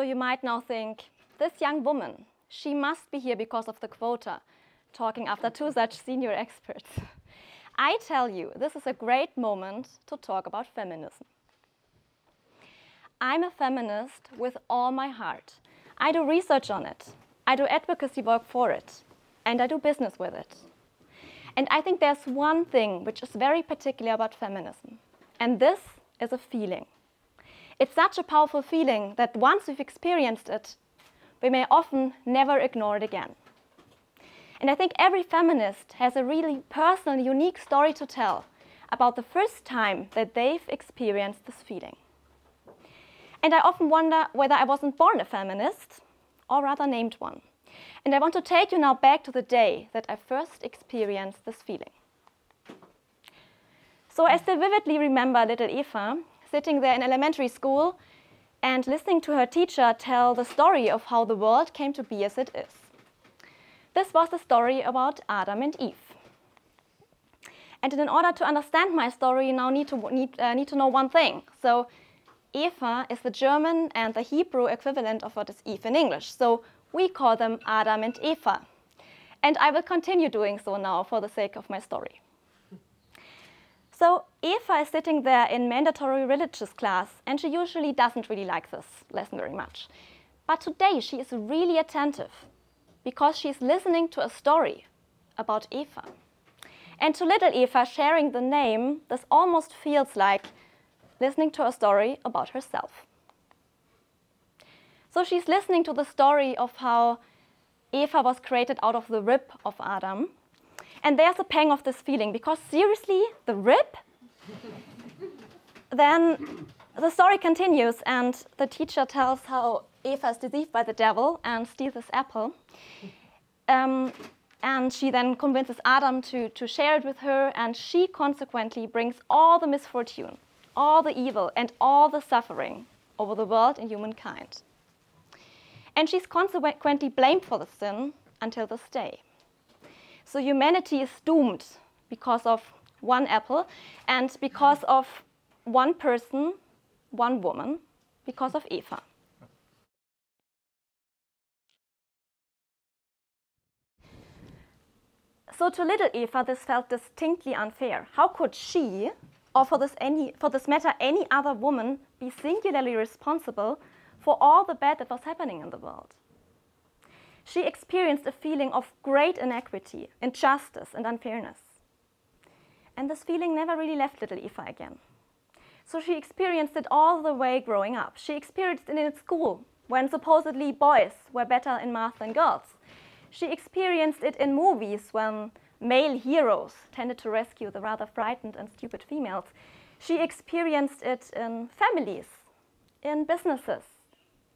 So you might now think, this young woman, she must be here because of the quota, talking after two mm-hmm. such senior experts. I tell you, this is a great moment to talk about feminism. I'm a feminist with all my heart. I do research on it. I do advocacy work for it. And I do business with it. And I think there's one thing which is very particular about feminism. And this is a feeling. It's such a powerful feeling that once we've experienced it, we may often never ignore it again. And I think every feminist has a really personal, unique story to tell about the first time that they've experienced this feeling. And I often wonder whether I wasn't born a feminist, or rather named one. And I want to take you now back to the day that I first experienced this feeling. So I still vividly remember little Eva sitting there in elementary school and listening to her teacher tell the story of how the world came to be as it is. This was the story about Adam and Eve. And in order to understand my story, you now need to, need, uh, need to know one thing. So Eva is the German and the Hebrew equivalent of what is Eve in English. So we call them Adam and Eva. And I will continue doing so now for the sake of my story. So Eva is sitting there in mandatory religious class, and she usually doesn't really like this lesson very much. But today she is really attentive because she's listening to a story about Eva. And to little Eva, sharing the name, this almost feels like listening to a story about herself. So she's listening to the story of how Eva was created out of the rib of Adam and there's a pang of this feeling because seriously, the rip? then the story continues and the teacher tells how Eva is deceived by the devil and steals this apple. Um, and she then convinces Adam to, to share it with her, and she consequently brings all the misfortune, all the evil, and all the suffering over the world and humankind. And she's consequently blamed for the sin until this day. So humanity is doomed because of one apple and because of one person, one woman, because of Eva. So to little Eva, this felt distinctly unfair. How could she, or for this, any, for this matter, any other woman, be singularly responsible for all the bad that was happening in the world? She experienced a feeling of great inequity, injustice, and unfairness. And this feeling never really left little Eva again. So she experienced it all the way growing up. She experienced it in school, when supposedly boys were better in math than girls. She experienced it in movies when male heroes tended to rescue the rather frightened and stupid females. She experienced it in families, in businesses,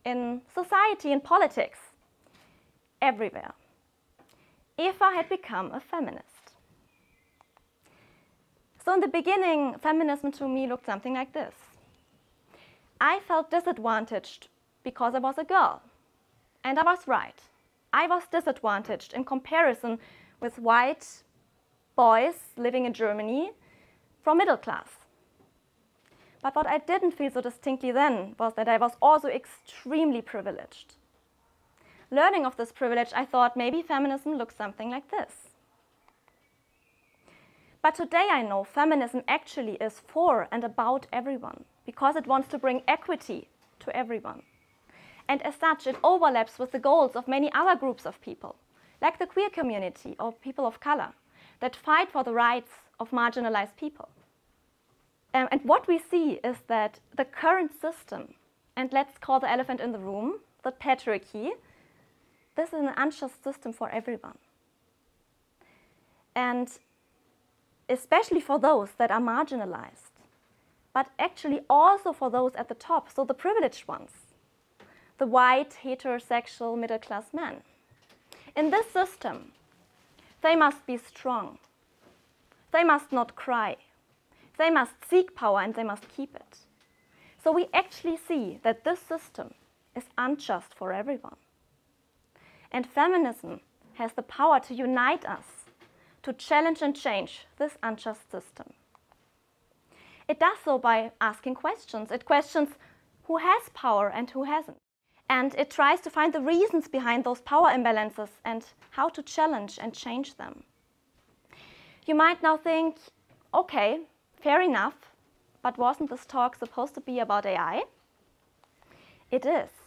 in society, in politics everywhere. Eva had become a feminist. So in the beginning, feminism to me looked something like this. I felt disadvantaged because I was a girl. And I was right. I was disadvantaged in comparison with white boys living in Germany from middle class. But what I didn't feel so distinctly then was that I was also extremely privileged learning of this privilege, I thought maybe feminism looks something like this. But today I know feminism actually is for and about everyone because it wants to bring equity to everyone. And as such, it overlaps with the goals of many other groups of people, like the queer community or people of color, that fight for the rights of marginalized people. Um, and what we see is that the current system, and let's call the elephant in the room, the patriarchy, this is an unjust system for everyone. And especially for those that are marginalized, but actually also for those at the top, so the privileged ones, the white, heterosexual, middle class men. In this system, they must be strong. They must not cry. They must seek power and they must keep it. So we actually see that this system is unjust for everyone. And feminism has the power to unite us, to challenge and change this unjust system. It does so by asking questions. It questions who has power and who hasn't. And it tries to find the reasons behind those power imbalances and how to challenge and change them. You might now think, okay, fair enough, but wasn't this talk supposed to be about AI? It is.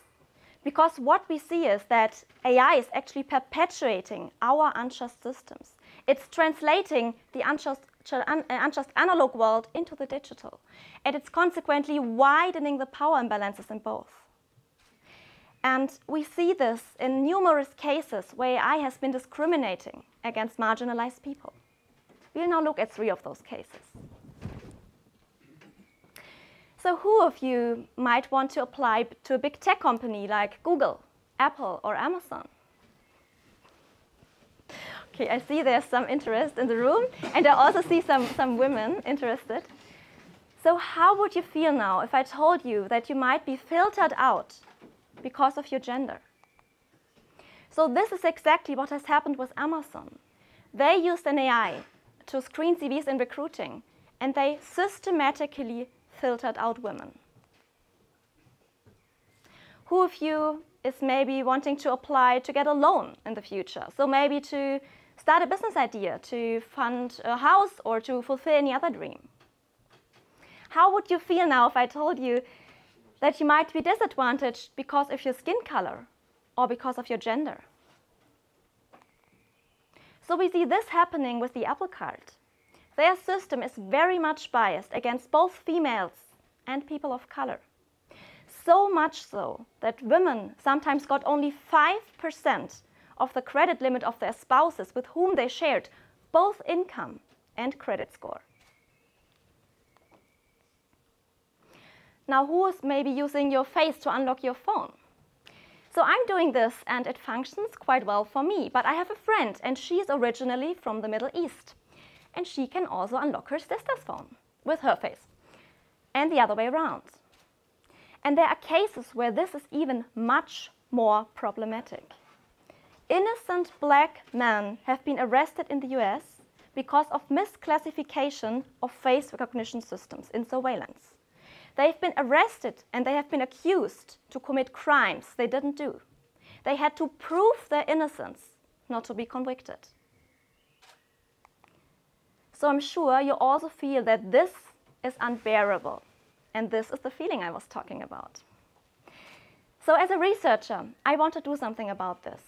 Because what we see is that AI is actually perpetuating our unjust systems. It's translating the unjust, uh, uh, unjust analog world into the digital. And it's consequently widening the power imbalances in both. And we see this in numerous cases where AI has been discriminating against marginalized people. We'll now look at three of those cases. So who of you might want to apply to a big tech company like Google, Apple, or Amazon? Okay, I see there's some interest in the room, and I also see some, some women interested. So how would you feel now if I told you that you might be filtered out because of your gender? So this is exactly what has happened with Amazon. They used an AI to screen CVs in recruiting, and they systematically filtered out women. Who of you is maybe wanting to apply to get a loan in the future? So maybe to start a business idea, to fund a house, or to fulfill any other dream. How would you feel now if I told you that you might be disadvantaged because of your skin color or because of your gender? So we see this happening with the Apple Card. Their system is very much biased against both females and people of color. So much so that women sometimes got only 5% of the credit limit of their spouses with whom they shared both income and credit score. Now, who is maybe using your face to unlock your phone? So I'm doing this and it functions quite well for me, but I have a friend and she's originally from the Middle East and she can also unlock her sister's phone with her face, and the other way around. And there are cases where this is even much more problematic. Innocent black men have been arrested in the US because of misclassification of face recognition systems in surveillance. They've been arrested and they have been accused to commit crimes they didn't do. They had to prove their innocence not to be convicted. So I'm sure you also feel that this is unbearable. And this is the feeling I was talking about. So as a researcher, I want to do something about this.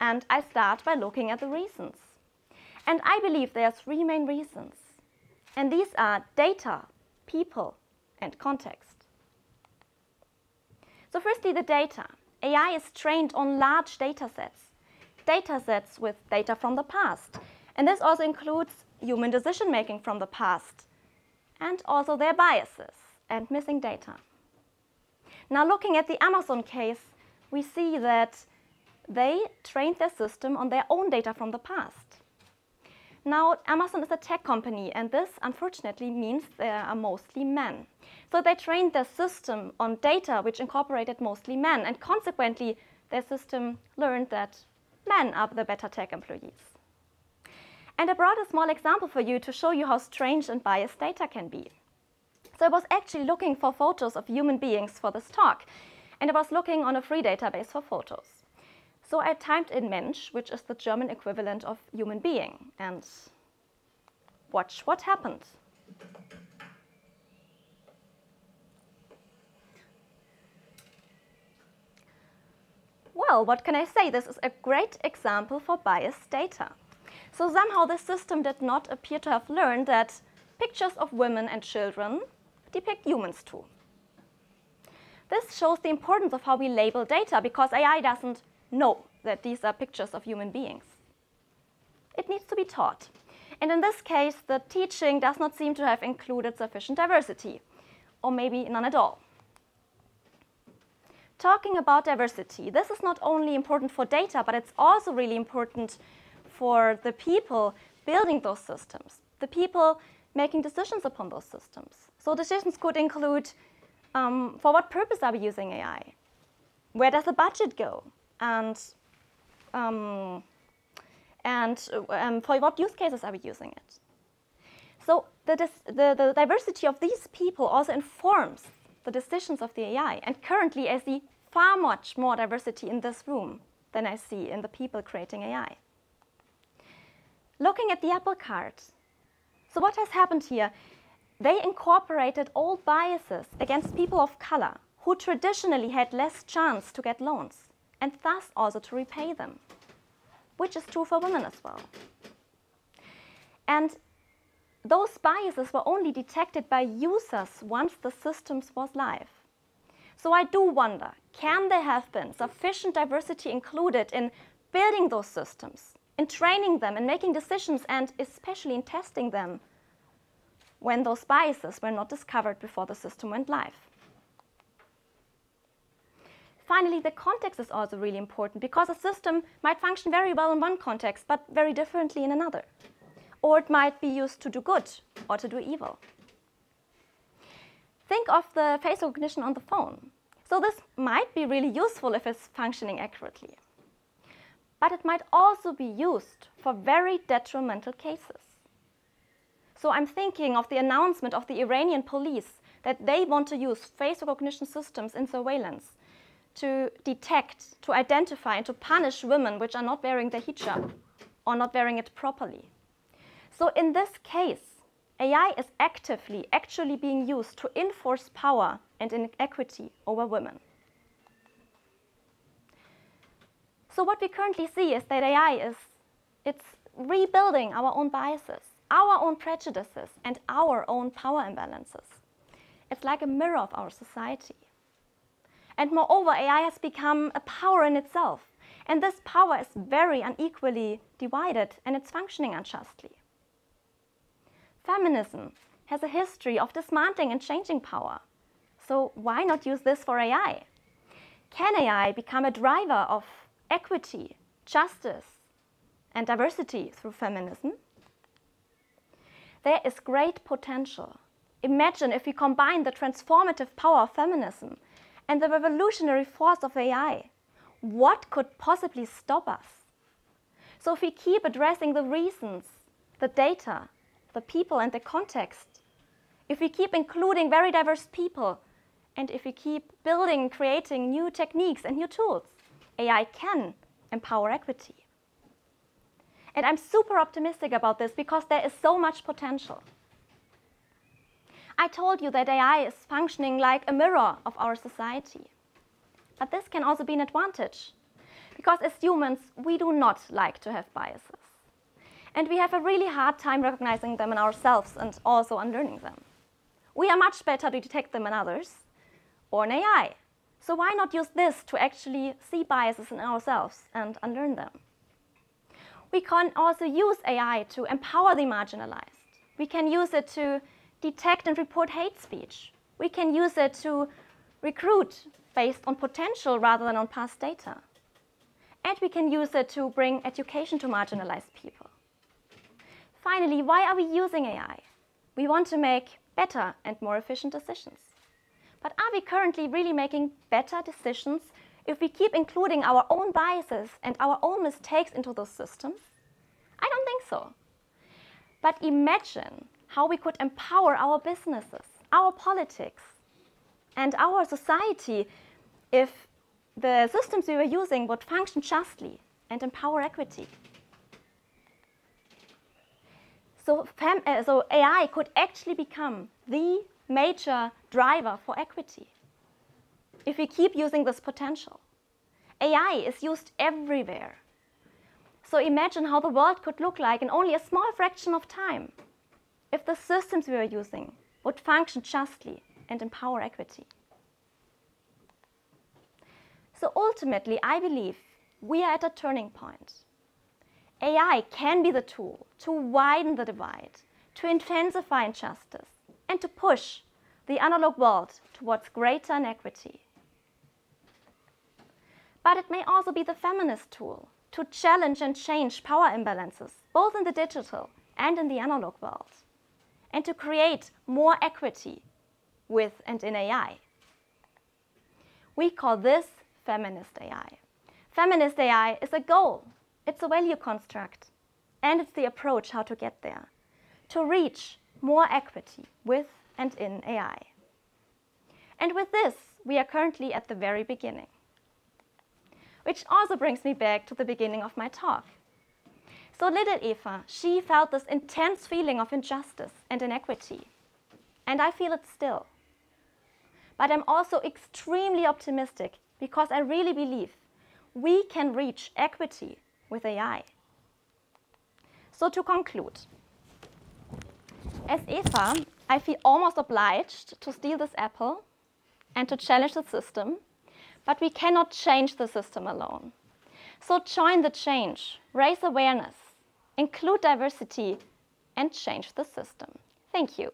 And I start by looking at the reasons. And I believe there are three main reasons. And these are data, people, and context. So firstly, the data. AI is trained on large data sets, data sets with data from the past. And this also includes human decision making from the past, and also their biases and missing data. Now looking at the Amazon case, we see that they trained their system on their own data from the past. Now, Amazon is a tech company, and this unfortunately means they are mostly men. So they trained their system on data which incorporated mostly men, and consequently, their system learned that men are the better tech employees. And I brought a small example for you to show you how strange and biased data can be. So I was actually looking for photos of human beings for this talk, and I was looking on a free database for photos. So I typed in Mensch, which is the German equivalent of human being, and watch what happened. Well, what can I say? This is a great example for biased data. So somehow the system did not appear to have learned that pictures of women and children depict humans too. This shows the importance of how we label data because AI doesn't know that these are pictures of human beings. It needs to be taught. And in this case, the teaching does not seem to have included sufficient diversity, or maybe none at all. Talking about diversity, this is not only important for data, but it's also really important for the people building those systems, the people making decisions upon those systems. So decisions could include um, for what purpose are we using AI? Where does the budget go? And, um, and um, for what use cases are we using it? So the, the, the diversity of these people also informs the decisions of the AI. And currently, I see far much more diversity in this room than I see in the people creating AI. Looking at the Apple card, so what has happened here? They incorporated old biases against people of color who traditionally had less chance to get loans and thus also to repay them, which is true for women as well. And those biases were only detected by users once the systems was live. So I do wonder, can there have been sufficient diversity included in building those systems, in training them, in making decisions, and especially in testing them when those biases were not discovered before the system went live? Finally, the context is also really important because a system might function very well in one context, but very differently in another. Or it might be used to do good or to do evil. Think of the face recognition on the phone. So this might be really useful if it's functioning accurately. But it might also be used for very detrimental cases. So I'm thinking of the announcement of the Iranian police that they want to use face recognition systems in surveillance to detect, to identify, and to punish women which are not wearing the hijab or not wearing it properly. So in this case, AI is actively actually being used to enforce power and inequity over women. So what we currently see is that AI is it's rebuilding our own biases, our own prejudices, and our own power imbalances. It's like a mirror of our society. And moreover, AI has become a power in itself. And this power is very unequally divided and it's functioning unjustly. Feminism has a history of dismantling and changing power. So why not use this for AI? Can AI become a driver of equity, justice, and diversity through feminism? There is great potential. Imagine if we combine the transformative power of feminism and the revolutionary force of AI. What could possibly stop us? So if we keep addressing the reasons, the data, the people and the context, if we keep including very diverse people, and if we keep building, creating new techniques and new tools, AI can empower equity. And I'm super optimistic about this because there is so much potential. I told you that AI is functioning like a mirror of our society. But this can also be an advantage because as humans, we do not like to have biases. And we have a really hard time recognizing them in ourselves and also unlearning them. We are much better to detect them in others or in AI. So why not use this to actually see biases in ourselves and unlearn them? We can also use AI to empower the marginalized. We can use it to detect and report hate speech. We can use it to recruit based on potential rather than on past data. And we can use it to bring education to marginalized people. Finally, why are we using AI? We want to make better and more efficient decisions. But are we currently really making better decisions if we keep including our own biases and our own mistakes into those systems? I don't think so. But imagine how we could empower our businesses, our politics, and our society if the systems we were using would function justly and empower equity. So, uh, so AI could actually become the major driver for equity if we keep using this potential. AI is used everywhere. So imagine how the world could look like in only a small fraction of time if the systems we are using would function justly and empower equity. So ultimately, I believe we are at a turning point. AI can be the tool to widen the divide, to intensify injustice, and to push the analog world towards greater inequity. But it may also be the feminist tool to challenge and change power imbalances, both in the digital and in the analog world, and to create more equity with and in AI. We call this feminist AI. Feminist AI is a goal it's a value construct, and it's the approach how to get there, to reach more equity with and in AI. And with this, we are currently at the very beginning. which also brings me back to the beginning of my talk. So little Eva, she felt this intense feeling of injustice and inequity. And I feel it still. But I'm also extremely optimistic because I really believe we can reach equity with AI. So to conclude, as Eva, I feel almost obliged to steal this apple and to challenge the system, but we cannot change the system alone. So join the change, raise awareness, include diversity, and change the system. Thank you.